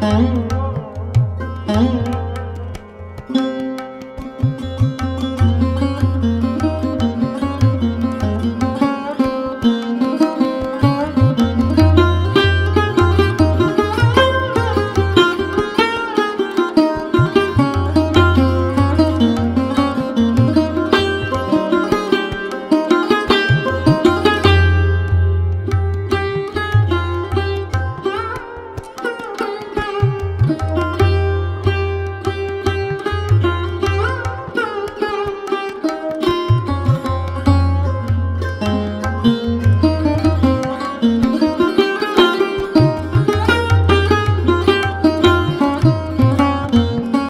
Mm-hmm.